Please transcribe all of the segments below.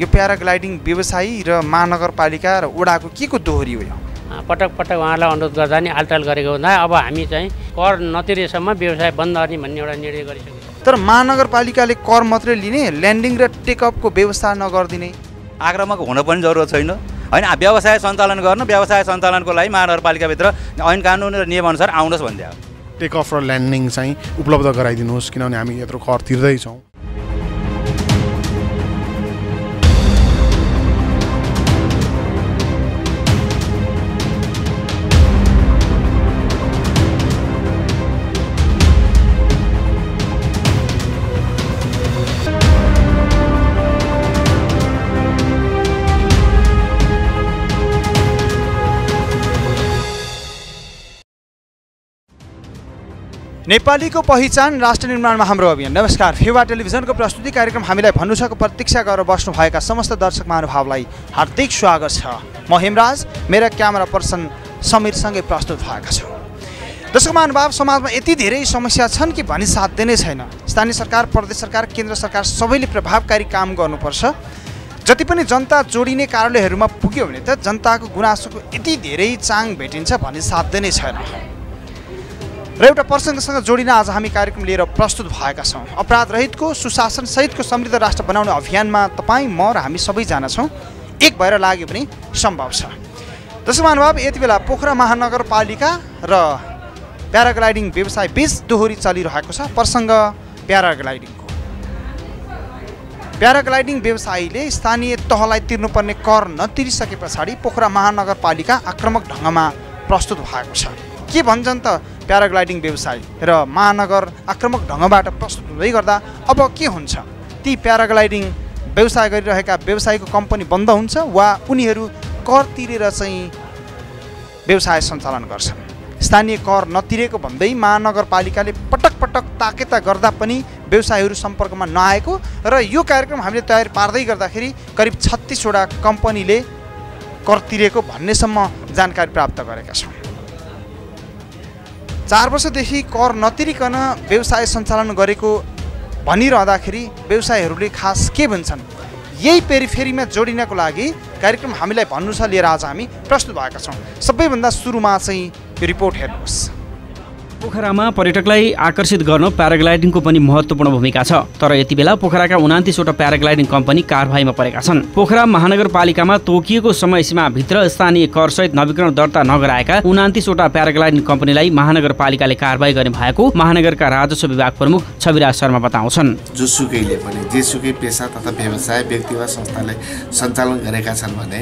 यो प्याराग्लाइडिङ व्यवसायी र महानगरपालिका र वडाको के को दोहोरी हो यो? पटक पटक उहाँलाई अनुरोध गर्दा नि आलटाल गरेको हुँदा अब हामी चाहिँ कर नतिरेसम्म व्यवसाय बन्द गर्ने भन्ने एउटा निर्णय गरिसकेको तर महानगरपालिकाले कर मात्रै लिने ल्यान्डिङ र टेकअपको व्यवस्था नगरिदिने। आक्रामक हुन पनि जरुरत छैन। होइन व्यवसाय सञ्चालन गर्न व्यवसाय सञ्चालनको लागि महानगरपालिकाभित्र ऐन कानुन र नियमअनुसार आउनुहोस् भन्दै हो। टेक अफ र ल्यान्डिङ चाहिँ उपलब्ध गराइदिनुहोस् किनभने हामी यत्रो कर तिर्दैछौँ। नेपालीको पहिचान राष्ट्र निर्माणमा हाम्रो अभियान। नमस्कार फेवा टेलिभिजनको प्रस्तुति कार्यक्रम हामीलाई भन्नु छको प्रतीक्षा गरेर बस्नुभएका समस्त दर्शक महानुभावलाई हार्दिक स्वागत छ। म हेमराज मेरा क्यामेरा पर्सन समीरसँगै प्रस्तुत भएका छौँ। दर्शक महानुभाव समाजमा यति धेरै समस्या छन् कि भनी साध्य नै छैन। स्थानीय सरकार प्रदेश सरकार केन्द्र सरकार सबैले प्रभावकारी काम गर्नुपर्छ। जति पनि जनता जोडिने कार्यालयहरूमा पुग्यो भने त जनताको गुनासोको यति धेरै चाङ भेटिन्छ भन्ने साध्य नै छैन। र एउटा प्रसङ्गसँग जोडिन आज हामी कार्यक्रम लिएर प्रस्तुत भएका छौँ। सुशासन सहितको समृद्ध राष्ट्र बनाउने अभियानमा तपाईँ म र हामी सबैजना छौँ। एक भएर लाग्यो भने सम्भव छ। दर्शक महानुभाव यति बेला पोखरा महानगरपालिका र प्याराग्लाइडिङ व्यवसाय बिच दोहोरी चलिरहेको छ। प्रसङ्ग प्याराग्लाइडिङको। प्याराग्लाइडिङ व्यवसायीले स्थानीय तहलाई तिर्नुपर्ने कर नतिरिसके पछाडि पोखरा महानगरपालिका आक्रामक ढङ्गमा प्रस्तुत भएको छ। के भन्छन् त? प्याराग्लाइडिङ व्यवसायी र महानगर आक्रामक ढङ्गबाट प्रस्तुत हुँदै गर्दा अब के हुन्छ? ती प्याराग्लाइडिङ व्यवसाय गरिरहेका व्यवसायीको कम्पनी बन्द हुन्छ वा उनीहरू कर तिरेर चाहिँ व्यवसाय सञ्चालन गर्छन्? स्थानीय कर नतिरेको भन्दै महानगरपालिकाले पटक पटक ताकेता गर्दा पनि व्यवसायीहरू सम्पर्कमा नआएको र यो कार्यक्रम हामीले तयार पार्दै गर्दाखेरि करिब छत्तिसवटा कम्पनीले कर तिरेको भन्नेसम्म जानकारी प्राप्त गरेका छौँ। चार वर्षदेखि कर नतिरिकन व्यवसाय सञ्चालन गरेको भनिरहँदाखेरि व्यवसायीहरूले खास के भन्छन्? यही पेरिफेरीमा जोडिनको लागि कार्यक्रम हामीलाई भन्नु छ लिएर आज हामी प्रस्तुत भएका छौँ। सबैभन्दा सुरुमा चाहिँ रिपोर्ट हेर्नुहोस्। पोखरामा पर्यटकलाई आकर्षित गर्न प्याराग्लाइडिङको पनि महत्त्वपूर्ण भूमिका छ। तर यति बेला पोखराका उनातिसवटा प्याराग्लाइडिङ कम्पनी कारवाहीमा परेका छन्। पोखरा महानगरपालिकामा तोकिएको समय सीमाभित्र स्थानीय करसहित नवीकरण दर्ता नगराएका उनातिसवटा प्याराग्लाइडिङ कम्पनीलाई महानगरपालिकाले कारवाही गर्ने भएको महानगरका राजस्व विभाग प्रमुख छविराज शर्मा बताउँछन्। जोसुकैले पनि जेसुकै पेसा तथा व्यवसाय व्यक्ति वा संस्थाले सञ्चालन गरेका छन् भने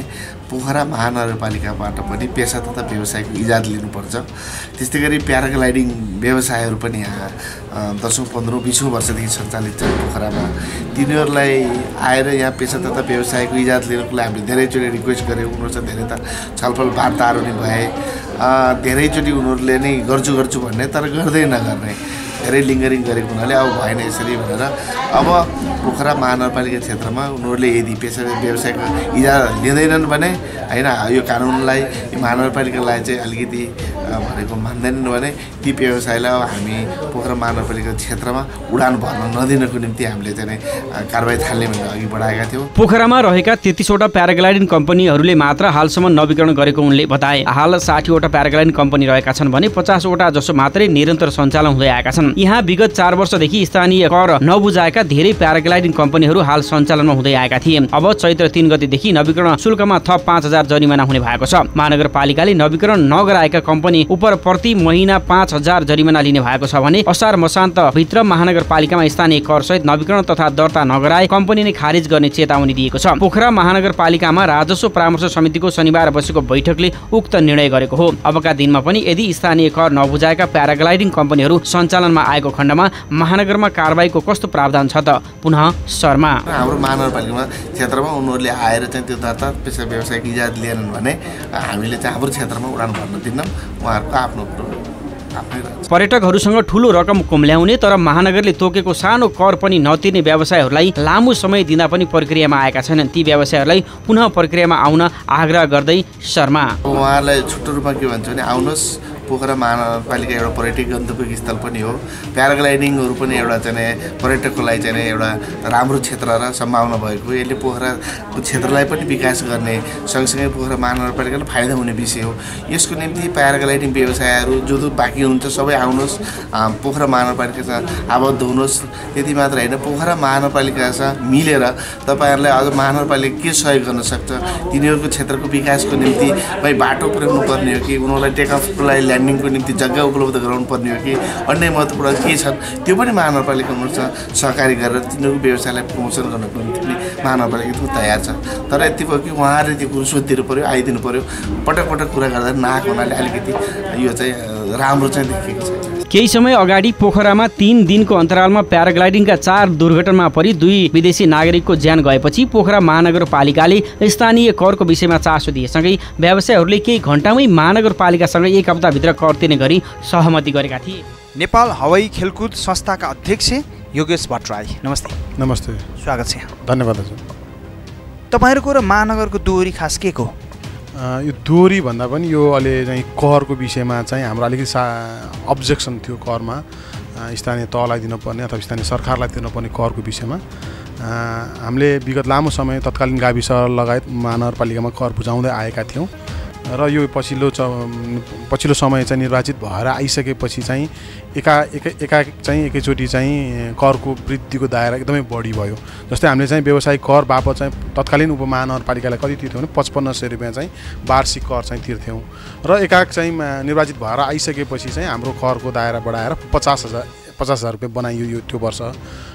पोखरा महानगरपालिकाबाट पनि पेसा तथा व्यवसायको इजाद लिनुपर्छ। त्यस्तै गरी प्याराग्लाइडिङ व्यवसायहरू पनि यहाँ दसौँ पन्ध्रौँ बिसौँ वर्षदेखि सञ्चालित छन् पोखरामा। तिनीहरूलाई आएर यहाँ पेसा तथा व्यवसायको इजाद लिनुको लागि हामीले धेरैचोटि रिक्वेस्ट गऱ्यौँ उनीहरूसँग धेरै त छलफल वार्ताहरू नै भए धेरैचोटि उनीहरूले नै गर्छु गर्छु भन्ने तर गर्दै नगर्ने। धेरै लिङ्गरिङ गरेको हुनाले अब भएन यसरी भनेर अब पोखरा महानगरपालिका क्षेत्रमा उनीहरूले यदि पेसा व्यवसायको इजाजत लिँदैनन् भने होइन यो कानुनलाई महानगरपालिकालाई चाहिँ अलिकति भनेको मान्दैनन् भने ती व्यवसायलाई हामी पोखरा महानगरपालिका क्षेत्रमा उडान भर्न नदिनको निम्ति हामीले चाहिँ कारवाही थाल्ने भनेर अघि बढाएका थियौँ। पोखरामा रहेका तेत्तिसवटा प्याराग्लाइडिङ कम्पनीहरूले मात्र हालसम्म नवीकरण गरेको उनले बताए। हाल साठीवटा प्याराग्लाइडिङ कम्पनी रहेका छन् भने पचासवटा जसो मात्रै निरन्तर सञ्चालन हुँदै आएका छन्। यहाँ विगत चार वर्षदेखि स्थानीय कर नबुझाएका धेरै प्याराग्लाइडिङ कम्पनीहरू हाल सञ्चालनमा हुँदै आएका थिए। अब चैत्र तिन गतिदेखि नवीकरण शुल्कमा थप पाँच हजार जरिमाना हुने भएको छ। महानगरपालिकाले नवीकरण नगराएका कम्पनी उप प्रति महिना पाँच हजार जरिमाना लिने भएको छ भने असार मसान्तभित्र महानगरपालिकामा स्थानीय कर सहित नवीकरण तथा दर्ता नगराए कम्पनी नै खारिज गर्ने चेतावनी दिएको छ। पोखरा महानगरपालिकामा राजस्व परामर्श समितिको शनिबार बसेको बैठकले उक्त निर्णय गरेको हो। अबका दिनमा पनि यदि स्थानीय कर नबुझाएका प्याराग्लाइडिङ कम्पनीहरू सञ्चालनमा आएको खण्डमा महानगरमा कारवाहीको कस्तो प्रावधान छ त? पुनः शर्मा। हाम्रो महानगरपालिकामा क्षेत्रमा उनीहरूले आएर चाहिँ त्यो दर्ता पेसा व्यवसायिक इजाज लिएनन् भने हामीले चाहिँ हाम्रो क्षेत्रमा उडान भर्न दिन्नौँ। उहाँहरूको आफ्नो पर्यटकहरूसँग ठुलो रकम कुम्ल्याउने तर महानगरले तोकेको सानो कर पनि नतिर्ने व्यवसायहरूलाई लामो समय दिँदा पनि प्रक्रियामा आएका छैनन्। ती व्यवसायहरूलाई पुनः प्रक्रियामा आउन आग्रह गर्दै शर्मा। उहाँहरूलाई छुट्टो रूपमा के भन्छ भने आउनुहोस्। पोखरा महानगरपालिका एउटा पर्यटक गन्तव्य स्थल पनि हो। प्याराग्लाइडिङहरू पनि एउटा चाहिँ पर्यटकको लागि चाहिँ एउटा राम्रो क्षेत्र र सम्भावना भएको। यसले पोखराको क्षेत्रलाई पनि विकास गर्ने सँगसँगै पोखरा महानगरपालिकालाई फाइदा हुने विषय हो। यसको निम्ति प्याराग्लाइडिङ व्यवसायहरू जो जो बाँकी हुनुहुन्छ सबै आउनुहोस् पोखरा महानगरपालिकासँग आबद्ध हुनुहोस्। त्यति मात्र होइन पोखरा महानगरपालिकासँग मिलेर तपाईँहरूलाई अझ महानगरपालिका के सहयोग गर्न सक्छ? तिनीहरूको क्षेत्रको विकासको निम्ति भाइ बाटो पुर्याउनु पर्ने हो कि उनीहरूलाई टेक अफको लागि ल्यान्डिङको निम्ति जग्गा उपलब्ध गराउनु पर्ने हो कि अन्य महत्त्वपूर्ण के छन् त्यो पनि महानगरपालिकासँग सहकारी गरेर तिनीहरूको व्यवसायलाई प्रमोसन गर्नको निम्ति पनि महानगरपालिका तयार छ। तर यति भयो कि उहाँहरूले त्यो कुरो सोधिदिनु पऱ्यो आइदिनु पऱ्यो पटक पटक कुरा गर्दा नआएको हुनाले अलिकति यो चाहिँ राम्रो चाहिँ देखिएको छ केही समय अगाडि पोखरामा तीन दिनको अन्तरालमा प्याराग्लाइडिङका चार दुर्घटनामा परि दुई विदेशी नागरिकको ज्यान गएपछि पोखरा महानगरपालिकाले स्थानीय करको विषयमा चासो दिएसँगै व्यवसायीहरूले केही घन्टामै महानगरपालिकासँग एक हप्ताभित्र कर तिर्ने गरी सहमति गरेका थिए। नेपाल हवाई खेलकुद संस्थाका अध्यक्ष योगेश भट्टराई नमस्ते। नमस्ते। स्वागत छ धन्यवाद हजुर। तपाईँहरूको र महानगरको दोहोरी खास के को? यो दोहोरी भन्दा पनि यो अहिले चाहिँ करको विषयमा चाहिँ हाम्रो अलिकति सा अब्जेक्सन थियो करमा स्थानीय तहलाई दिनुपर्ने अथवा स्थानीय सरकारलाई दिनुपर्ने करको विषयमा। हामीले विगत लामो समय तत्कालीन गाविस लगायत महानगरपालिकामा कर बुझाउँदै आएका थियौँ। र यो पछिल्लो च पछिल्लो समय चाहिँ निर्वाचित भएर आइसकेपछि चाहिँ एका एका एका चाहिँ एकैचोटि चाहिँ करको वृद्धिको दायरा एकदमै बढी भयो। जस्तै हामीले चाहिँ व्यवसायिक कर बापत चाहिँ तत्कालीन उपमहानगरपालिकालाई कति तिर्थ्यौँ भने पचपन्न सय रुपियाँ चाहिँ वार्षिक कर चाहिँ तिर्थ्यौँ। र एकाएक चाहिँ निर्वाचित भएर आइसकेपछि चाहिँ हाम्रो करको दायरा बढाएर पचास हजार पचास हजार रुपियाँ बनाइयो यो त्यो वर्ष।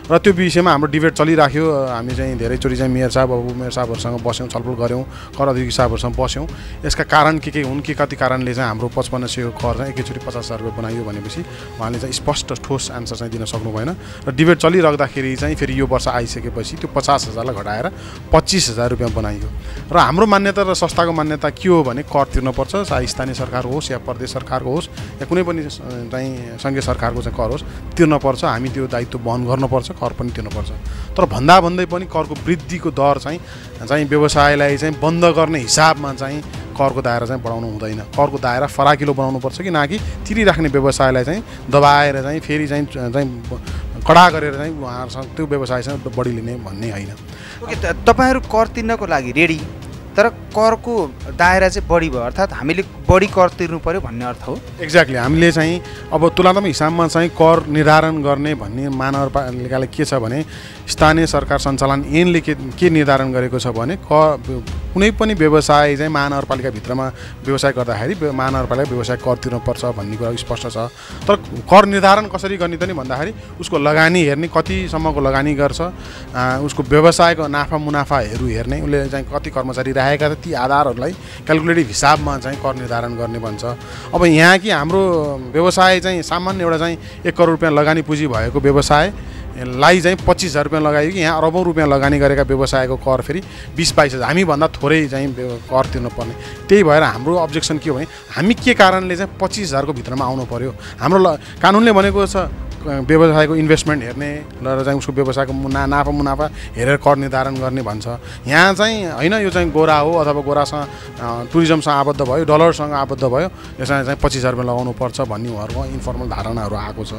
र त्यो विषयमा हाम्रो डिबेट चलिराख्यो। हामी चाहिँ धेरैचोटि चाहिँ मेयर साहब अब मेयर साहबहरूसँग बस्यौँ छलफल गऱ्यौँ कर अधिकारी साहबहरूसँग बस्यौँ। यसका कारण के के हुन् के कति कारणले चाहिँ हाम्रो पचपन्न सय कर चाहिँ एकैचोटि पचास हजार रुपियाँ बनाइयो भनेपछि उहाँले चाहिँ स्पष्ट ठोस एन्सर चाहिँ दिन सक्नु भएन र डिबेट चलिराख्दाखेरि चाहिँ फेरि यो वर्ष आइसकेपछि त्यो पचास हजारलाई घटाएर पच्चिस हजार रुपियाँ बनाइयो। र हाम्रो मान्यता र संस्थाको मान्यता के हो भने कर तिर्नुपर्छ चाहे स्थानीय सरकार होस् या प्रदेश सरकारको होस् या कुनै पनि चाहिँ सङ्घीय सरकारको चाहिँ कर होस् तिर्नुपर्छ। हामी त्यो दायित्व वहन गर्नुपर्छ। कर पनि तिर्नुपर्छ तर भन्दा भन्दै पनि करको वृद्धिको दर चाहिँ चाहिँ व्यवसायलाई चाहिँ बन्द गर्ने हिसाबमा चाहिँ करको दायरा चाहिँ बढाउनु हुँदैन। करको दायरा फराकिलो बनाउनुपर्छ कि न कि तिरिराख्ने व्यवसायलाई चाहिँ दबाएर चाहिँ फेरि चाहिँ चाहिँ कडा गरेर चाहिँ उहाँहरूसँग त्यो व्यवसायसँग बढी लिने भन्ने होइन। ओके तपाईँहरू कर तिर्नको लागि रेडी? तर करको दायरा चाहिँ बढी भयो अर्थात् हामीले बढी कर तिर्नु पऱ्यो भन्ने अर्थ हो। एक्ज्याक्टली हामीले चाहिँ अब तुलनात्मक हिसाबमा चाहिँ कर निर्धारण गर्ने भन्ने महानगरपालिकाले के छ भने स्थानीय सरकार सञ्चालन ऐनले के के निर्धारण गरेको छ भने क कुनै पनि व्यवसाय चाहिँ महानगरपालिकाभित्रमा व्यवसाय गर्दाखेरि महानगरपालिका व्यवसाय कर तिर्नुपर्छ भन्ने कुरा स्पष्ट छ। तर कर निर्धारण कसरी गर्ने त नि भन्दाखेरि उसको लगानी हेर्ने कतिसम्मको लगानी गर्छ उसको व्यवसायको नाफा मुनाफाहरू हेर्ने उसले चाहिँ कति कर्मचारी राखेका छ ती आधारहरूलाई क्यालकुलेटिभ हिसाबमा चाहिँ कर निर्धारण गर्ने भन्छ। अब यहाँ कि हाम्रो व्यवसाय चाहिँ सामान्य एउटा चाहिँ एक करोड रुपियाँ लगानी पुँजी भएको व्यवसाय लाई चाहिँ पच्चिस हजार रुपियाँ लगायो कि यहाँ अरबौँ रुपियाँ लगानी गरेका व्यवसायको कर फेरि बिस बाइस हजार। हामीभन्दा थोरै चाहिँ कर तिर्नुपर्ने। त्यही भएर हाम्रो अब्जेक्सन के हो भने हामी के कारणले चाहिँ पच्चिस हजारको भित्रमा आउनु पऱ्यो हाम्रो ल कानुनले भनेको छ व्यवसायको इन्भेस्टमेन्ट हेर्ने र चाहिँ उसको व्यवसायको मुना नाफा मुनाफा हेरेर कर निर्धारण गर्ने भन्छ। यहाँ चाहिँ होइन यो चाहिँ गोरा हो अथवा गोरासँग टुरिज्मसँग आबद्ध भयो डलरसँग आबद्ध भयो यसमा चाहिँ पच्चिस हजार रुपियाँ लगाउनु पर्छ भन्ने उहाँहरूको इन्फर्मल धारणाहरू आएको छ।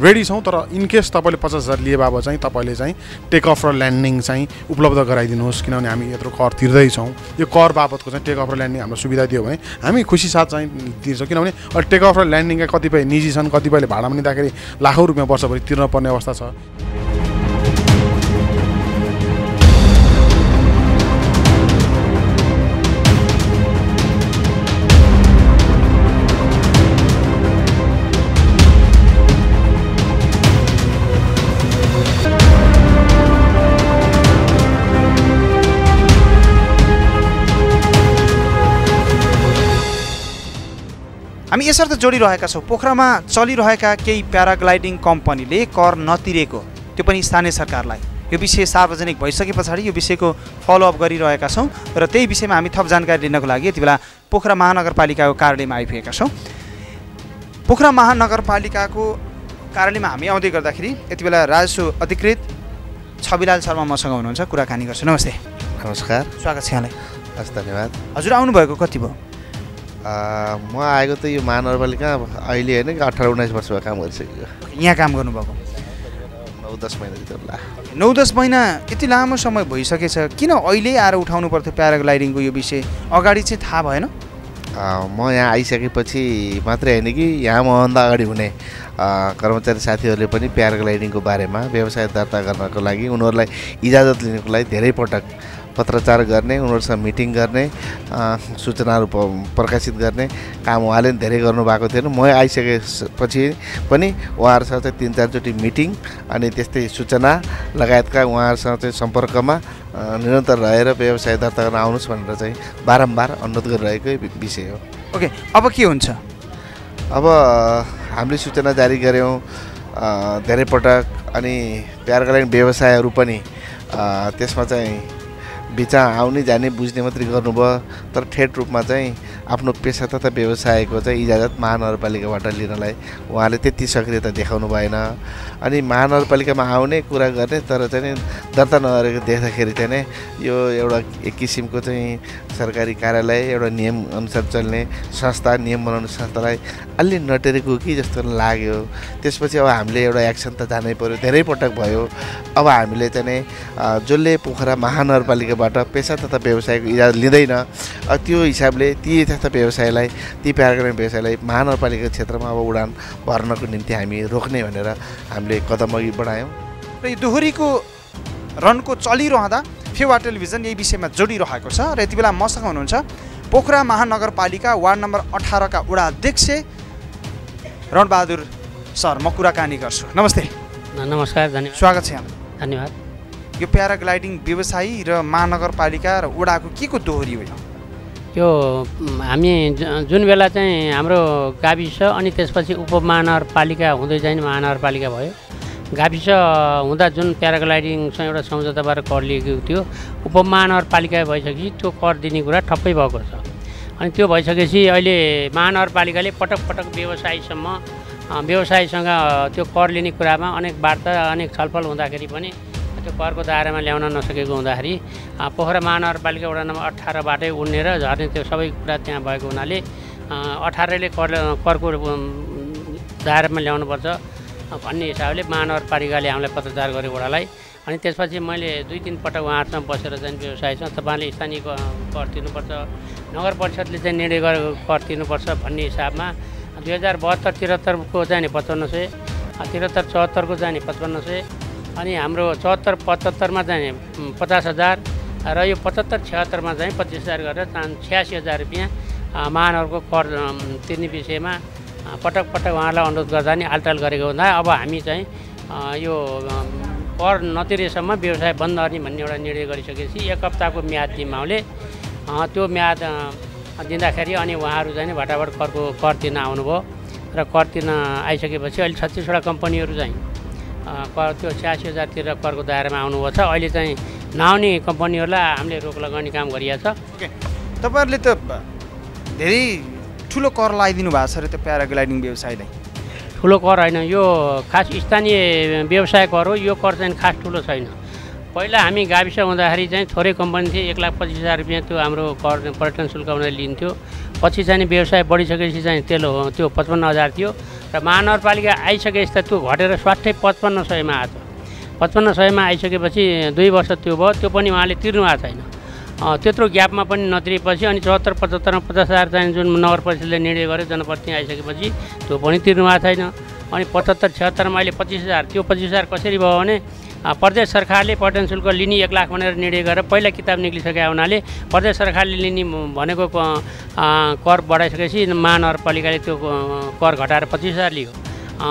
रेडी छौँ तर इनकेस तपाईँले पचास हजार लिए बाबत चाहिँ तपाईँले चाहिँ टेक अफ र ल्यान्डिङ चाहिँ उपलब्ध गराइदिनुहोस् किनभने हामी यत्रो कर तिर्दैछौँ। यो कर बाबतको चाहिँ टेक अफ र ल्यान्डिङ हाम्रो सुविधा दियो भने हामी खुसी साथ चाहिँ तिर्छौँ। किनभने टेक अफ र ल्यान्डिङका कतिपय निजी छन् कतिपयले भाडामा लिँदाखेरि लाखौँ रुपियाँ वर्षभरि तिर्न पर्ने अवस्था छ। हामी यसर्थ जोडिरहेका छौँ। पोखरामा चलिरहेका केही प्याराग्लाइडिङ कम्पनीले कर नतिरेको त्यो पनि स्थानीय सरकारलाई। यो विषय सार्वजनिक भइसके पछाडि यो विषयको फलोअप गरिरहेका छौँ र त्यही विषयमा हामी थप जानकारी लिनको लागि यति बेला पोखरा महानगरपालिकाको कार्यालयमा आइपुगेका छौँ। पोखरा महानगरपालिकाको कार्यालयमा हामी आउँदै गर्दाखेरि यति बेला राजस्व अधिकृत छविलाल शर्मा मसँग हुनुहुन्छ। कुराकानी गर्छु। नमस्ते। नमस्कार। स्वागत छ यहाँलाई। हस् धन्यवाद। हजुर आउनुभएको कति भयो? म आएको त यो महानगरपालिका अहिले होइन कि अठार उन्नाइस वर्ष भयो काम गरिसकेको। यहाँ काम गर्नुभएको? नौ दस महिना जति होला। नौ दस महिना यति लामो समय भइसकेछ किन अहिले आएर उठाउनु पर्थ्यो प्याराग्लाइडिङको यो विषय? अगाडि चाहिँ थाहा भएन? म यहाँ आइसकेपछि मात्रै होइन कि यहाँ मभन्दा अगाडि हुने कर्मचारी साथीहरूले पनि प्याराग्लाइडिङको बारेमा व्यवसाय दर्ता गर्नको लागि उनीहरूलाई इजाजत लिनको लागि धेरै पटक पत्रचार गर्ने उनीहरूसँग मिटिङ गर्ने सूचनाहरू प्रकाशित गर्ने काम उहाँले धेरै गर्नुभएको थिएन म आइसकेपछि पनि उहाँहरूसँग चाहिँ तिन चारचोटि मिटिङ अनि त्यस्तै सूचना लगायतका उहाँहरूसँग चाहिँ सम्पर्कमा निरन्तर रहेर व्यवसाय दर्ता गर्न आउनुहोस् भनेर चाहिँ बारम्बार अनुरोध गरिरहेकै विषय हो। ओके अब के हुन्छ? अब हामीले सूचना जारी गऱ्यौँ धेरै पटक अनि प्याराग्लाइडिङ व्यवसायहरू पनि त्यसमा चाहिँ बिचा आउने जाने बुझ्ने मात्रै गर्नुभयो। तर ठेट रूपमा चाहिँ आफ्नो पेसा तथा व्यवसायको चाहिँ इजाजत महानगरपालिकाबाट लिनलाई उहाँले त्यति सक्रियता देखाउनु भएन। अनि महानगरपालिकामा आउने कुरा गर्ने तर चाहिँ दर्ता नगरेको देख्दाखेरि चाहिँ नि यो एउटा एक किसिमको चाहिँ सरकारी कार्यालय एउटा नियम अनुसार चल्ने संस्था नियम बनाउने संस्थालाई अलि नटेरेको कि जस्तो लाग्यो। त्यसपछि अब हामीले एउटा एक्सन त जानै पऱ्यो धेरै पटक भयो। अब हामीले चाहिँ जसले पोखरा महानगरपालिकाबाट पेसा तथा व्यवसायको इजाजत लिँदैन त्यो हिसाबले ती जस्ता व्यवसायलाई ती प्याराग्राम व्यवसायलाई महानगरपालिका क्षेत्रमा अब उडान भर्नको निम्ति हामी रोक्ने भनेर हामीले कदम अघि बढायौँ। र यो दोहोरीको रनको चलिरहँदा फेवा टेलिभिजन यही विषयमा जोडिरहेको छ र यति बेला मसँग हुनुहुन्छ पोखरा महानगरपालिका वार्ड नम्बर अठारका वडा अध्यक्ष रणबहादुर सर म कुराकानी गर्छु। नमस्ते। नमस्कार धन्यवाद। स्वागत छ यहाँलाई। धन्यवाद। यो प्याराग्लाइडिङ व्यवसायी र महानगरपालिका र वडाको के को दोहोरी हो यो यो म, हामी जुन बेला चाहिँ हाम्रो गाविस अनि त्यसपछि उपमहानगरपालिका हुँदै जाने महानगरपालिका भयो। गाविस हुँदा जुन प्याराग्लाइडिङसँग एउटा सम्झौताबाट कर लिएको थियो उपमहानगरपालिका भइसकेपछि त्यो कर दिने कुरा ठप्पै भएको छ। अनि त्यो भइसकेपछि अहिले महानगरपालिकाले पटक पटक व्यवसायीसम्म व्यवसायीसँग त्यो कर लिने कुरामा अनेक वार्ता अनेक छलफल हुँदाखेरि पनि त्यो करको दायरामा ल्याउन नसकेको हुँदाखेरि पोखरा महानगरपालिका वडा नम्बर अठारबाटै उड्नेर झर्ने त्यो सबै कुरा त्यहाँ भएको हुनाले अठारले कर करको दायरामा ल्याउनुपर्छ भन्ने हिसाबले महानगरपालिकाले हामीलाई पत्रचार गर्यो वडालाई। अनि त्यसपछि मैले दुई तिन पटक उहाँहरूसँग बसेर चाहिँ व्यवसायसँग तपाईँले स्थानीय कर तिर्नुपर्छ नगर परिषदले चाहिँ निर्णय गरेको कर तिर्नुपर्छ भन्ने हिसाबमा दुई हजार बहत्तर त्रिहत्तरको चाहिँ नि पचपन्न सय त्रिहत्तर चौहत्तरको चाहिँ नि पचपन्न सय अनि हाम्रो चौहत्तर पचहत्तरमा चाहिँ पचास हजार र यो पचहत्तर छिहत्तरमा चाहिँ पच्चिस हजार गरेर छ्यासी हजार रुपियाँ महानगरको कर तिर्ने विषयमा पटक पटक उहाँलाई अनुरोध गर्दा नि आलटाल गरेको हुँदा अब हामी चाहिँ यो कर नतिरेसम्म व्यवसाय बन्द गर्ने भन्ने एउटा निर्णय गरिसकेपछि एक हप्ताको म्याद दिमाउले त्यो म्याद दिँदाखेरि अनि उहाँहरू चाहिँ भटाभट करको कर तिर्न आउनुभयो र कर तिर्न आइसकेपछि अहिले छत्तिसवटा कम्पनीहरू चाहिँ कर त्यो छ्यासी हजारतिर करको दायरामा आउनुभएको छ। अहिले चाहिँ नआउने कम्पनीहरूलाई हामीले रोक लगाउने काम गरिएको छ। तपाईँहरूले त धेरै ठुलो कर लगाइदिनु भएको छ र त्यो प्याराग्लाइडिङ व्यवसायलाई। ठुलो कर होइन। यो खास स्थानीय व्यवसाय कर हो यो कर चाहिँ खास ठुलो छैन। पहिला हामी गाविस हुँदाखेरि चाहिँ थोरै कम्पनी थिए। एक लाख पच्चिस हजार रुपियाँ त्यो हाम्रो कर पर्यटन शुल्क उनीहरूले लिन्थ्यो। पछि चाहिँ व्यवसाय बढिसकेपछि चाहिँ तेलो त्यो पचपन्न हजार थियो र महानगरपालिका आइसकेपछि त त्यो घटेर स्वाट्ठै पचपन्न सयमा आएको पचपन्न सयमा आइसकेपछि दुई वर्ष त्यो भयो त्यो पनि उहाँले तिर्नु भएको छैन। त्यत्रो ग्यापमा पनि नतिरेपछि अनि चौहत्तर पचहत्तरमा पचास हजार चाहिँ जुन नगर परिषदले निर्णय गर्यो जनप्रतिनिधि आइसकेपछि त्यो पनि तिर्नु भएको छैन। अनि पचहत्तर छिहत्तरमा अहिले पच्चिस हजार त्यो पच्चिस हजार कसरी भयो भने प्रदेश सरकारले पर्यटन शुल्क लिने एक लाख भनेर निर्णय गरेर पहिला किताब निक्लिसकेका हुनाले प्रदेश सरकारले लिने भनेको कर बढाइसकेपछि महानगरपालिकाले त्यो कर घटाएर पच्चिस हजार लियो।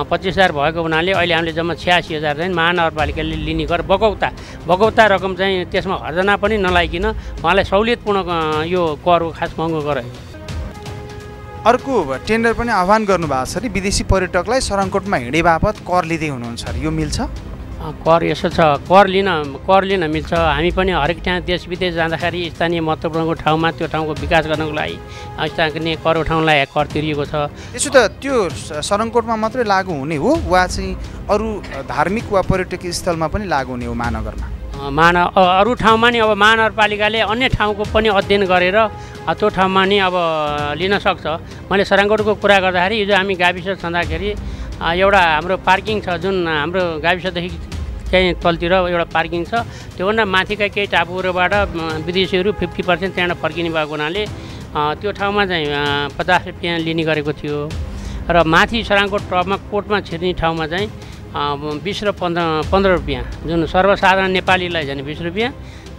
पच्चिस हजार भएको हुनाले अहिले हामीले जम्मा छ्यासी हजार चाहिँ महानगरपालिकाले लिने कर। बकौता बकौता रकम चाहिँ त्यसमा हर्जना पनि नलाइकन उहाँलाई सहुलियतपूर्ण यो करको खास महँगो कर हो। अर्को टेन्डर पनि आह्वान गर्नुभएको छ अरे विदेशी पर्यटकलाई सरङकोटमा हिँडे बापत कर लिँदै हुनुहुन्छ अरे यो मिल्छ? कर यसो छ। कर लिन कर लिन मिल्छ। हामी पनि हरेक ठाउँ देश विदेश जाँदाखेरि स्थानीय महत्त्वपूर्णको ठाउँमा त्यो ठाउँको विकास गर्नको लागि स्थानीय कर उठाउनलाई कर तिरिएको छ। त्यसो त त्यो सरङकोटमा मात्रै लागु हुने हो वा चाहिँ अरू धार्मिक वा पर्यटकीय स्थलमा पनि लागु हुने हो महानगरमा? महान अरू ठाउँमा नि अब महानगरपालिकाले अन्य ठाउँको पनि अध्ययन गरेर त्यो ठाउँमा नि अब लिन सक्छ। मैले सराङकोटको कुरा गर्दाखेरि हिजो हामी गाविस छँदाखेरि एउटा हाम्रो पार्किङ छ जुन हाम्रो गाविसदेखि चाहिँ तलतिर एउटा पार्किङ छ। त्योभन्दा माथिका केही टापुहरूबाट विदेशीहरू फिफ्टी पर्सेन्ट त्यहाँबाट फर्किने भएको हुनाले त्यो ठाउँमा चाहिँ पचास रुपियाँ लिने गरेको थियो। र माथि सराङकोट टपमा कोटमा छिर्ने ठाउँमा चाहिँ बिस र पन्ध्र पन्ध्र रुपियाँ जुन सर्वसाधारण नेपालीलाई झन् बिस रुपियाँ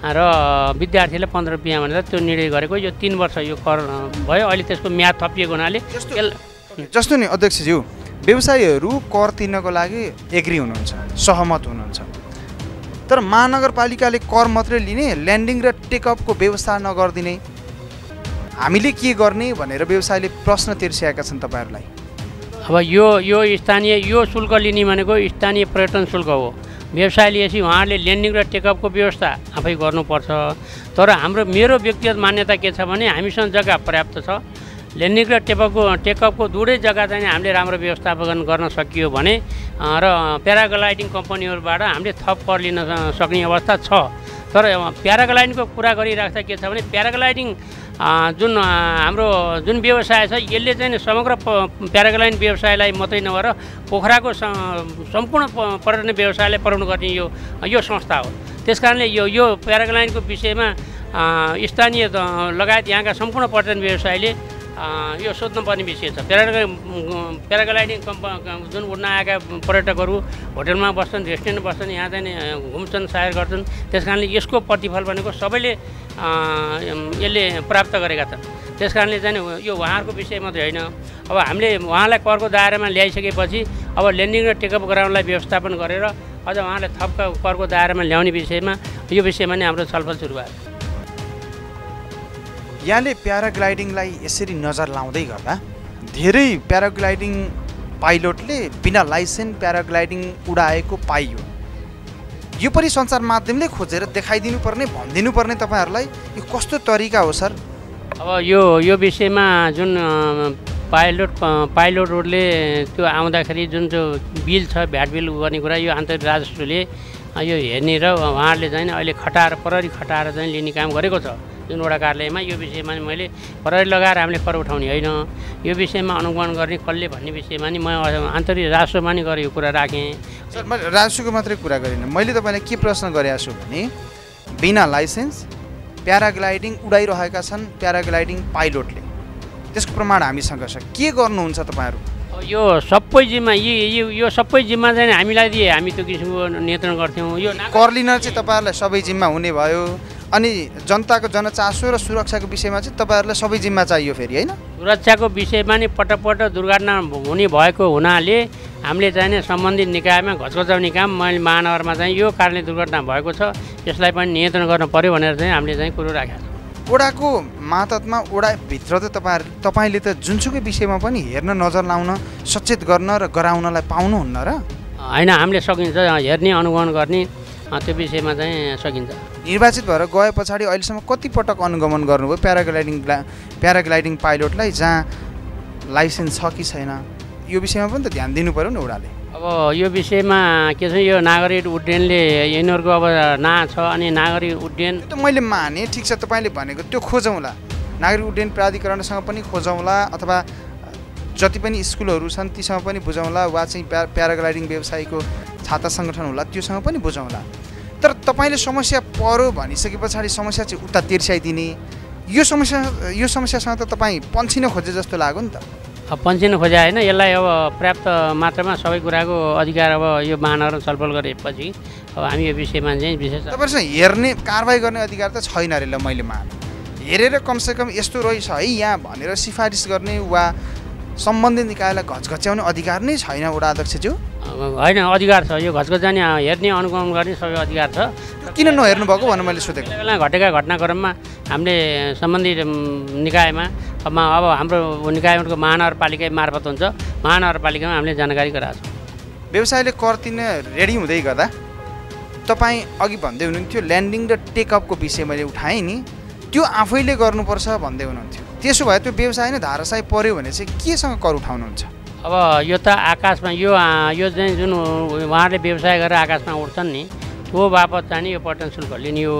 र विद्यार्थीलाई पन्ध्र रुपियाँ भनेर त्यो निर्णय गरेको। यो तिन वर्ष यो कर भयो। अहिले त्यसको म्याद थपिएको हुनाले जस्तो नि अध्यक्षज्यू व्यवसायीहरू कर तिर्नको लागि एग्री हुनुहुन्छ सहमत हुनुहुन्छ। तर महानगरपालिकाले कर मात्रै लिने ल्यान्डिङ र टेकअपको व्यवस्था नगरिदिने। हामीले के गर्ने भनेर व्यवसायले प्रश्न तिर्सिएका छन् तपाईँहरूलाई? अब यो यो स्थानीय यो शुल्क लिने भनेको स्थानीय पर्यटन शुल्क हो। व्यवसाय लिएपछि उहाँहरूले ल्यान्डिङ र टेकअपको व्यवस्था आफै गर्नुपर्छ। तर हाम्रो मेरो व्यक्तिगत मान्यता के छ भने हामीसँग जग्गा पर्याप्त छ। ल्यान्डिङ र टेकअपको टेकअपको दुवै जग्गा चाहिँ हामीले राम्रो व्यवस्थापन गर्न सकियो भने र प्याराग्लाइडिङ कम्पनीहरूबाट हामीले थप कर लिन सक्ने अवस्था छ। तर प्याराग्लाइडिङको कुरा गरिराख्दा के छ भने प्याराग्लाइडिङ जुन हाम्रो जुन व्यवसाय छ यसले चाहिँ समग्र प्याराग्लाइडिङ व्यवसायलाई मात्रै नभएर पोखराको सम्पूर्ण पर्यटन व्यवसायलाई पुऱ्याउनु गर्ने यो यो संस्था हो। त्यस कारणले यो यो प्याराग्लाइडिङको विषयमा स्थानीय लगायत यहाँका सम्पूर्ण पर्यटन व्यवसायले यो सोध्नुपर्ने विषय छ। प्याराग्ला प्याराग्लाइडिङ कम्प जुन उड्न आएका पर्यटकहरू होटलमा बस्छन् रेस्टुरेन्टमा बस्छन् यहाँ चाहिँ घुम्छन् सायर गर्छन् त्यस कारणले यसको प्रतिफल भनेको सबैले यसले प्राप्त गरेका छन्। त्यस कारणले चाहिँ यो उहाँहरूको विषय मात्रै होइन। अब हामीले उहाँलाई करको दायरामा ल्याइसकेपछि अब ल्यान्डिङ र टेकअप गराउनलाई व्यवस्थापन गरेर अझ उहाँलाई थप करको दायरामा ल्याउने विषयमा यो विषयमा नै हाम्रो छलफल सुरु भएको यहाँले प्याराग्लाइडिङलाई यसरी नजर लाउँदै गर्दा धेरै प्याराग्लाइडिङ पाइलटले बिना लाइसेन्स प्याराग्लाइडिङ उडाएको पाइयो। यो पनि सञ्चार माध्यमले खोजेर देखाइदिनु पर्ने भनिदिनु पर्ने तपाईँहरूलाई यो कस्तो तरिका हो सर? अब यो यो विषयमा जुन पाइलट पाइलटहरूले त्यो आउँदाखेरि जुन चाहिँ बिल छ भ्याट बिल गर्ने कुरा यो आन्तरिक राजस्वले यो हेर्ने र उहाँहरूले चाहिँ अहिले खटाएर प्रहरी खटाएर चाहिँ लिने काम गरेको छ। जुन वडा कार्यालयमा यो विषयमा नि मैले प्रहरी लगाएर हामीले कर उठाउने होइन। यो विषयमा अनुगमन गर्ने कसले भन्ने विषयमा नि म आन्तरिक राजस्वमा नि गरेर यो कुरा राखेँ। सर मैले राजस्वको मात्रै कुरा गरिनँ। मैले तपाईँलाई के प्रश्न गरेको छु भने बिना लाइसेन्स प्याराग्लाइडिङ उडाइरहेका छन् प्याराग्लाइडिङ पाइलटले। त्यसको प्रमाण हामीसँग छ। के गर्नुहुन्छ तपाईँहरू? यो सबै जिम्मा यी यो यो सबै जिम्मा चाहिँ हामीलाई दिए। हामी त्यो किसिमको नियन्त्रण गर्थ्यौँ। यो कर लिन चाहिँ तपाईँहरूलाई सबै जिम्मा हुने भयो। अनि जनताको जनचासो र सुरक्षाको विषयमा चाहिँ तपाईँहरूलाई सबै जिम्मा चाहियो फेरि होइन? सुरक्षाको विषयमा नि पटक पटक दुर्घटना हुने भएको हुनाले हामीले चाहिँ नि सम्बन्धित निकायमा घचघचाउने काम मैले महानगरमा चाहिँ यो कारणले दुर्घटना भएको छ यसलाई पनि नियन्त्रण गर्न पर्यो भनेर चाहिँ हामीले चाहिँ कुरो राखेका छौँ। ओडाको मातहतमा ओडाभित्र त तपाईँहरू तपाईँले त जुनसुकै विषयमा पनि हेर्न नजर लाउन सचेत गर्न र गराउनलाई पाउनुहुन्न र? होइन हामीले सकिन्छ हेर्ने अनुगमन गर्ने त्यो विषयमा चाहिँ सकिन्छ। निर्वाचित भएर गए पछाडि अहिलेसम्म कति पटक अनुगमन गर्नुभयो? प्याराग्लाइडिङ प्याराग्लाइडिङ पाइलटलाई जहाँ लाइसेन्स छ कि छैन यो विषयमा पनि त ध्यान दिनु पऱ्यो नि ओडाले अब यो विषयमा के छ यो नागरिक उड्डयनले यिनीहरूको अब ना छ अनि नागरिक उड्डयन त मैले माने ठिक छ तपाईँले भनेको त्यो खोजौँला। नागरिक उड्डयन प्राधिकरणसँग पनि खोजौँला अथवा जति पनि स्कुलहरू छन् तीसँग पनि बुझौँला वा चाहिँ प्या प्याराग्लाइडिङ व्यवसायको छाता सङ्गठन होला त्योसँग पनि बुझौँला तर तपाईँले समस्या पऱ्यो भनिसके पछाडि समस्या चाहिँ उता तिर्स्याइदिने। यो समस्या यो समस्यासँग त तपाईँ पन्छिन खोजे जस्तो लाग्यो नि त। पन्छिन खोज्या होइन। यसलाई अब पर्याप्त मात्रामा सबै कुराको अधिकार अब यो महानगर छलफल गरेपछि अब हामी यो विषयमा चाहिँ विशेष तपाईँहरूसँग हेर्ने कारवाही गर्ने अधिकार त छैन अरे ल मैले मान। हेरेर कमसेकम यस्तो रहेछ है यहाँ भनेर सिफारिस गर्ने वा सम्बन्धित निकायलाई घचघच्याउने अधिकार नै छैन वडा अध्यक्षज्यू। होइन अधिकार छ। यो घचघचाउने हेर्ने अनुगमन गर्ने सबै अधिकार छ। किन नहेर्नु भएको भनेर मैले सोधेको। बेला घटेका घटनाक्रममा हामीले सम्बन्धित निकायमा अब हाम्रो निकायहरूको महानगरपालिका मार्फत हुन्छ। महानगरपालिकामा हामीले जानकारी गराएको छौँ। व्यवसायले कर तिर्न रेडी हुँदै गर्दा तपाईँ अघि भन्दै हुनुहुन्थ्यो ल्यान्डिङ र टेकअपको विषय मैले उठाएँ नि। त्यो आफैले गर्नुपर्छ भन्दै हुनुहुन्थ्यो। त्यसो भए त्यो व्यवसाय नै धारासाय पऱ्यो भने चाहिँ केसँग कर उठाउनुहुन्छ? अब यो त आकाशमा यो यो चाहिँ जुन उहाँहरूले व्यवसाय गरेर आकाशमा उड्छन् नि सो बापत चाहिँ यो पर्यटन शुल्क लिने हो।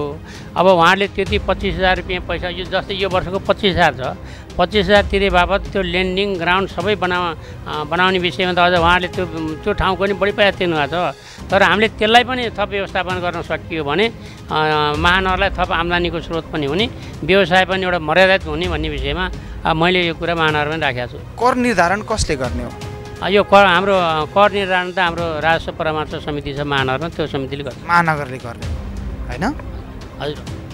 अब उहाँले त्यति पच्चिस हजार रुपियाँ पैसा यो जस्तै यो वर्षको पच्चिस हजार छ पच्चिस हजार तिरे बापत त्यो ल्यान्डिङ ग्राउन्ड सबै बना बनाउने विषयमा त अझ उहाँले त्यो त्यो ठाउँको पनि बढी पैसा तिर्नु भएको छ। तर हामीले त्यसलाई पनि थप व्यवस्थापन गर्न सकियो भने महानगरलाई थप आम्दानीको स्रोत पनि हुने व्यवसाय पनि एउटा मर्यादित हुने भन्ने विषयमा मैले यो कुरा महानगर पनि राखेको छु। कर निर्धारण कसले गर्ने हो? यो कर हाम्रो कर निर्धारण त हाम्रो राजस्व परामर्श समिति छ महानगरमा त्यो समितिले गर्छ। महानगरले गर्ने होइन? हजुर।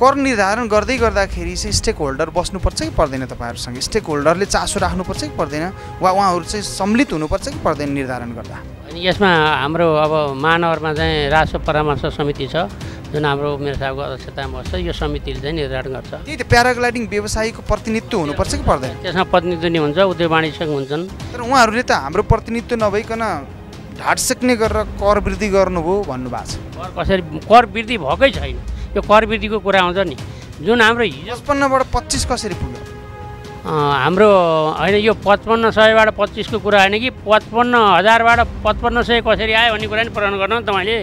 कर निर्धारण गर्दै गर्दाखेरि चाहिँ स्टेक होल्डर बस्नुपर्छ कि पर्दैन तपाईँहरूसँग? स्टेक होल्डरले चासो राख्नुपर्छ कि पर्दैन? वा उहाँहरू चाहिँ सम्मिलित हुनुपर्छ कि पर्दैन निर्धारण गर्दा? अनि यसमा हाम्रो अब महानगरमा चाहिँ राजस्व परामर्श समिति छ जुन हाम्रो उमेर साहबको अध्यक्षतामा बस्छ यो समितिले चाहिँ निर्धारण गर्छ। त्यही त प्याराग्लाइडिङ व्यवसायीको प्रतिनिधित्व हुनुपर्छ कि पर्दैन? त्यसमा प्रतिनिधि नि हुन्छ उद्योग वाणिज्य हुन्छन्। तर उहाँहरूले त हाम्रो प्रतिनिधित्व नभइकन ढाड सेक्ने गरेर कर वृद्धि गर्नुभयो भन्नुभएको छ। कर कसरी कर वृद्धि भएकै छैन। यो कर वृद्धिको कुरा आउँछ नि। जुन हाम्रो हिजो पचपन्नबाट पच्चिस कसरी पुग्यो? हाम्रो होइन यो पचपन्न सयबाट पच्चिसको कुरा होइन कि पचपन्न हजारबाट पचपन्न सय कसरी आयो भन्ने कुरा नि प्रश्न गर्नु न तपाईँले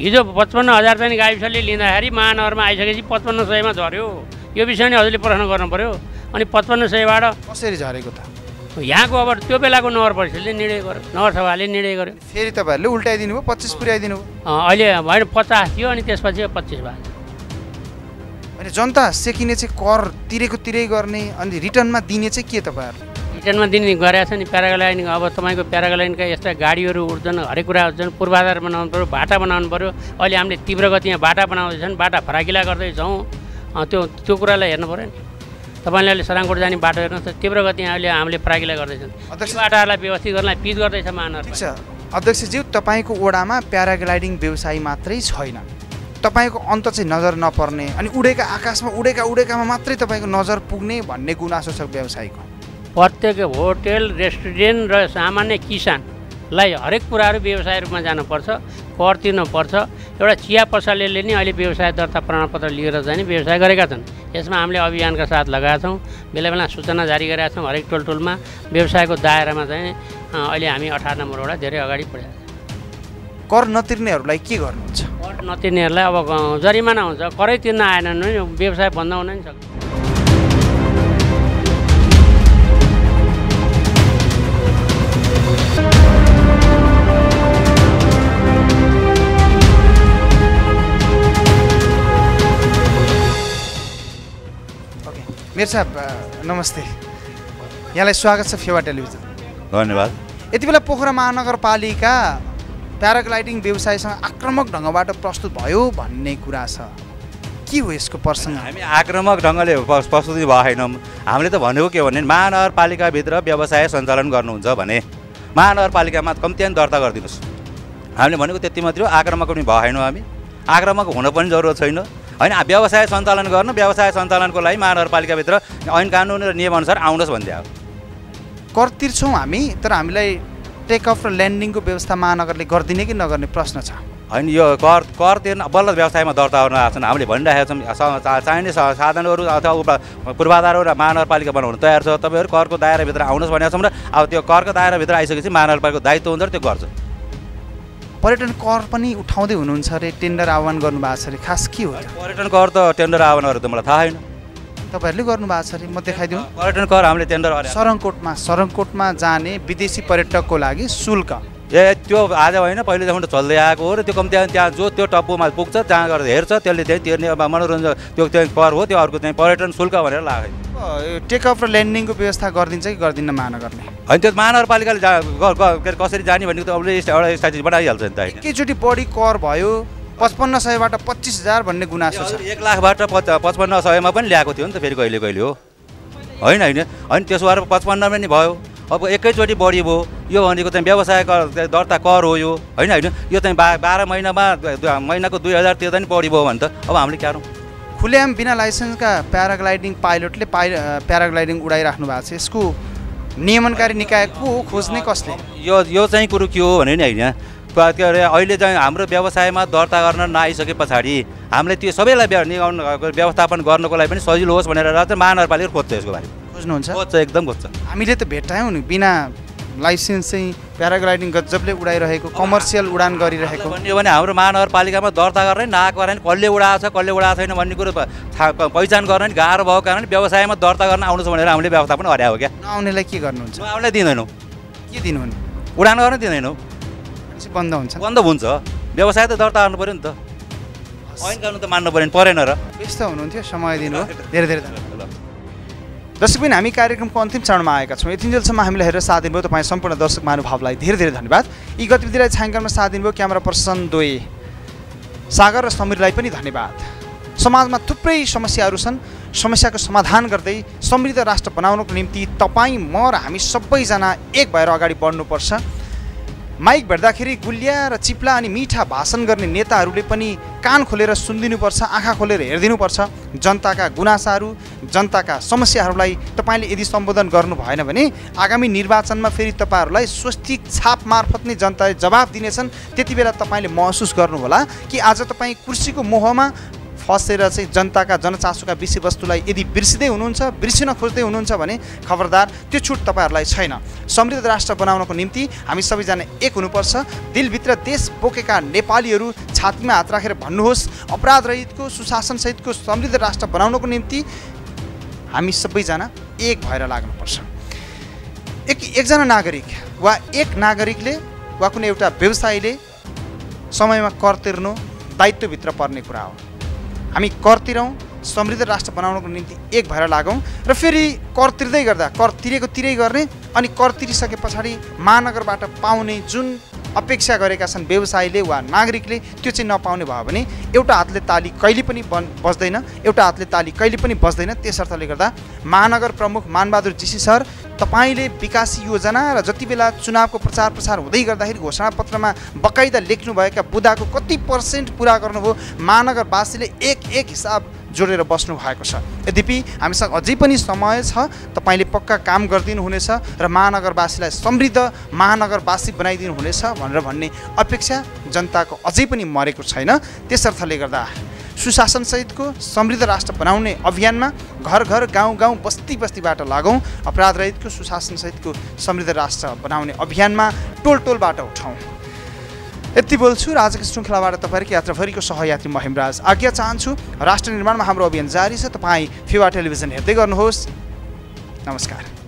हिजो पचपन्न हजार चाहिँ गाविसले लिँदाखेरि महानगरमा आइसकेपछि पचपन्न सयमा झऱ्यो। यो विषय नै हजुरले प्रश्न गर्नु पऱ्यो अनि पचपन्न सयबाट कसरी झरेको त? यहाँको अब त्यो बेलाको नगर परिषदले निर्णय गर्यो नगरसभाले निर्णय गर्यो। फेरि तपाईँहरूले उल्टाइदिनु भयो पच्चिस पुर्याइदिनु भयो अहिले होइन पचास थियो अनि त्यसपछि पच्चिस भयो। अनि जनता सेकिने चाहिँ कर तिरेको तिरै गर्ने अनि रिटर्नमा दिने चाहिँ के तपाईँहरू? रिटर्नमा दिने गरेका छ नि प्याराग्लाइडिङ। अब तपाईँको प्याराग्लाइडिङका यस्ता गाडीहरू उड्छन् हरेक कुरा हुन्छन् पूर्वाधार बनाउनु पऱ्यो बाटा बनाउनु पऱ्यो अहिले हामीले तीव्र गतिमा बाटा बनाउँदैछन् बाटा फराकिला गर्दैछौँ। त्यो त्यो कुरालाई हेर्नु पऱ्यो नि। तपाईँले अहिले सराङकोट जाने बाटो हेर्नुहोस् तीव्र गतिमा अहिले हामीले फराकिला गर्दैछौँ बाटाहरूलाई व्यवस्थित गर्नलाई पिच गर्दैछ छ। अध्यक्षज्यू तपाईँको ओडामा प्याराग्लाइडिङ व्यवसायी मात्रै छैन। तपाईँको अन्त चाहिँ नजर नपर्ने अनि उडेका आकाशमा उडेका उडेकामा मात्रै तपाईँको नजर पुग्ने भन्ने गुनासो छ व्यवसायीको प्रत्येक होटेल रेस्टुरेन्ट र सामान्य किसानलाई हरेक कुराहरू व्यवसाय रूपमा जानुपर्छ कर तिर्नुपर्छ एउटा चिया पसलेले नि अहिले व्यवसाय दर्ता प्रमाणपत्र लिएर चाहिँ व्यवसाय गरेका छन्। यसमा हामीले अभियानका साथ लगाएका छौँ। बेला बेला सूचना जारी गरेका छौँ हरेक टोल टोलमा व्यवसायको दायरामा चाहिँ अहिले हामी अठार नम्बरबाट धेरै अगाडि बढेका छौँ। कर नतिर्नेहरूलाई के गर्नुहुन्छ? कर नतिर्नेहरूलाई अब जरिमाना हुन्छ। करै तिर्न आएन भने व्यवसाय बन्द हुन नि सक्छ। ओके मेरो साहब नमस्ते। यहाँलाई स्वागत छ फेवा टेलिभिजन धन्यवाद। यति बेला पोखरा महानगरपालिका प्याराग्लाइडिङ व्यवसायसँग आक्रामक ढङ्गबाट प्रस्तुत भयो भन्ने कुरा छ। के हो यसको प्रसङ्ग? हामी आक्रामक ढङ्गले प्रस्तुति भएनौँ। हामीले त भनेको के हो भने महानगरपालिकाभित्र व्यवसाय सञ्चालन गर्नुहुन्छ भने महानगरपालिकामा कम्ती दर्ता गरिदिनुहोस्। हामीले भनेको त्यति मात्रै हो आक्रामक पनि भएनौँ हामी। आक्रामक हुन पनि जरुरत छैन। होइन व्यवसाय सञ्चालन गर्नु व्यवसाय सञ्चालनको लागि महानगरपालिकाभित्र ऐन कानुन र नियमअनुसार आउनुहोस् भन्दै हो। कर तिर्छौँ हामी तर हामीलाई टेक अफ र ल्यान्डिङको व्यवस्था महानगरले गरिदिने कि नगर्ने प्रश्न छ? होइन यो कर कर तिर्न बल्ल व्यवसायमा दर्ता गर्न आएको छन्। हामीले भनिरहेका छौँ चाहिने साधनहरू अथवा उप- पूर्वाधारहरू र महानगरपालिका बनाउन तयार छ। तपाईँहरू करको दायराभित्र आउनुहोस् भनेका छौँ र अब त्यो करको दायराभित्र आइसकेपछि महानगरपालिकाको दायित्व हुन्छ र त्यो गर्छ। पर्यटन कर पनि उठाउँदै हुनुहुन्छ अरे टेन्डर आह्वान गर्नुभएको छ अरे खास के हो? पर्यटन कर त टेन्डर आह्वानहरू त मलाई थाहा छैन। तपाईँहरूले गर्नुभएको छ अरे म देखाइदिउँ। पर्यटन कर हामीले टेन्डर सरङकोटमा सरङकोटमा जाने विदेशी पर्यटकको लागि शुल्क। ए त्यो आज होइन पहिलेदेखि त चल्दै आएको हो र त्यो कम्ती त्यहाँ जो त्यो टप्पुमा पुग्छ त्यहाँ गएर हेर्छ त्यसले त्यही तिर्ने अब मनोरञ्जन त्यो चाहिँ कर हो त्यो अर्को चाहिँ पर्यटन शुल्क भनेर लाग्यो। अब यो टेक अफ र ल्यान्डिङको व्यवस्था गरिदिन्छ कि गर्दिन्न महानगरले? होइन त्यो महानगरपालिकाले जा कसरी जाने भनेको त अरूले एउटा स्ट्राटेजी बनाइहाल्छ नि त एकैचोटि बढी कर भयो पचपन्न सयबाट पच्चिस हजार भन्ने गुनासो छ। एक लाखबाट पच पचपन्न सयमा पनि ल्याएको थियो नि त फेरि कहिले कहिले हो। होइन होइन होइन त्यसो भएर पचपन्नमा नि भयो। अब एकैचोटि बढी भयो। यो भनेको चाहिँ व्यवसाय कर दर्ता कर हो यो। होइन होइन यो चाहिँ बा बाह्र महिनामा महिनाको दुई हजार तिर्दा नि बढी भयो भने त अब हामीले क्या गरौँ खुलेआम बिना लाइसेन्सका प्याराग्लाइडिङ पाइलटले पाइ प्याराग्लाइडिङ उडाइराख्नु भएको छ। यसको नियमनकारी निकाय को खोज्ने कसले? यो यो चाहिँ कुरो के हो भने नि होइन के अरे अहिले चाहिँ हाम्रो व्यवसायमा दर्ता गर्न नआइसके पछाडि हामीले त्यो सबैलाई व्यवस्थापन गर्नको लागि पनि सजिलो होस् भनेर चाहिँ महानगरपालिका खोज्छ यसको बारेमा। खोज्नुहुन्छ? खोज्छ एकदम खोज्छ। हामीले त भेटायौँ नि बिना लाइसेन्स चाहिँ प्याराग्लाइडिङ गजबले उडाइरहेको कमर्सियल उडान गरिरहेको। भन्ने हो भने हाम्रो महानगरपालिकामा दर्ता गर्ने नआएको कारण कसले उडाएको छ कसले उडाएको छैन भन्ने कुरो पहिचान गर्न नि गाह्रो भएको कारण व्यवसायमा दर्ता गर्न आउनुहोस् भनेर हामीले व्यवस्था पनि हरायो क्या। नआउनेलाई के गर्नुहुन्छ? उहाँलाई दिँदैनौँ। के दिनुहुने? उडान गर्न दिँदैनौँ। भनेपछि बन्द हुन्छ। बन्द हुन्छ। व्यवसाय त दर्ता गर्नु पऱ्यो नि त। ऐन कानुन त मान्नु पऱ्यो नि परेन र। व्यस्त हुनुहुन्थ्यो समय दिनुभयो धेरै धेरै धन्यवाद। दर्शक पनि हामी कार्यक्रमको अन्तिम चरणमा आएका छौँ। यतिन्जेलसम्म हामीलाई हेरेर साथ दिनुभयो। तपाईँ सम्पूर्ण दर्शक महानुभावलाई धेरै धेरै धन्यवाद। यी गतिविधिलाई छायाङ्कनमा साथ दिनुभयो क्यामेरा पर्सन दोए सागर र समीरलाई पनि धन्यवाद। समाजमा थुप्रै समस्याहरू छन्। समस्याको समाधान गर्दै समृद्ध राष्ट्र बनाउनको निम्ति तपाईँ म र हामी सबैजना एक भएर अगाडि बढ्नुपर्छ। माइक भेट्दाखेरि गुलिया र चिप्ला अनि मिठा भाषण गर्ने नेताहरूले पनि कान खोलेर सुनिदिनुपर्छ आँखा खोलेर हेरिदिनुपर्छ। जनताका गुनासाहरू जनताका समस्याहरूलाई तपाईँले यदि सम्बोधन गर्नु भएन भने आगामी निर्वाचनमा फेरि तपाईँहरूलाई स्वस्तिक छाप मार्फत नै जनताले जवाब दिनेछन्। त्यति बेला तपाईँले महसुस गर्नुहोला कि आज तपाईँ कुर्सीको मोहमा फसेर चाहिँ जनताका जनचासोका विषयवस्तुलाई यदि बिर्सिँदै हुनुहुन्छ बिर्सिन खोज्दै हुनुहुन्छ भने खबरदार त्यो छुट तपाईँहरूलाई छैन। समृद्ध राष्ट्र बनाउनको निम्ति हामी सबैजना एक हुनुपर्छ। दिलभित्र देश बोकेका नेपालीहरू छातीमा हात राखेर भन्नुहोस् अपराध रहितको सुशासनसहितको समृद्ध राष्ट्र बनाउनको निम्ति हामी सबैजना एक भएर लाग्नुपर्छ। एक एकजना नागरिक वा एक नागरिकले वा कुनै एउटा व्यवसायीले समयमा कर तिर्नु दायित्वभित्र पर्ने कुरा हो। हामी कर तिरौँ समृद्ध राष्ट्र बनाउनको निम्ति एक भएर लागौँ र फेरि कर तिर्दै गर्दा कर तिरेको तिरै गर्ने अनि कर तिरिसके पछाडि महानगरबाट पाउने जुन अपेक्षा गरेका छन् व्यवसायीले वा नागरिकले त्यो चाहिँ नपाउने भयो भने एउटा हातले ताली कहिले पनि बन बस्दैन एउटा हातले ताली कहिले पनि बस्दैन त्यसर्थले गर्दा महानगर प्रमुख मानबहादुर जीसी सर तपाईँले विकास योजना र जति बेला चुनावको प्रचार प्रसार हुँदै गर्दाखेरि घोषणापत्रमा बकाइदा लेख्नुभएका बुदाको कति पर्सेन्ट पुरा गर्नुभयो महानगरवासीले एक एक हिसाब जोडेर बस्नु भएको छ। यद्यपि हामीसँग अझै पनि समय छ तपाईँले पक्का काम गरिदिनु हुनेछ र महानगरवासीलाई समृद्ध महानगरवासी बनाइदिनु हुनेछ भनेर भन्ने अपेक्षा जनताको अझै पनि मरेको छैन। त्यसर्थले गर्दा सुशासनसहितको समृद्ध राष्ट्र बनाउने अभियानमा घर घर गाउँ गाउँ बस्ती बस्तीबाट लागौँ अपराध रहितको सुशासनसहितको समृद्ध राष्ट्र बनाउने अभियानमा टोल टोलबाट उठाउँ यति बोल्छु र आजको श्रृङ्खलाबाट तपाईँहरूको यात्राभरिको सहयात्री म हेमराज। आज्ञा चाहन्छु राष्ट्र निर्माणमा हाम्रो अभियान जारी छ। तपाईँ फेवा टेलिभिजन हेर्दै गर्नुहोस्। नमस्कार।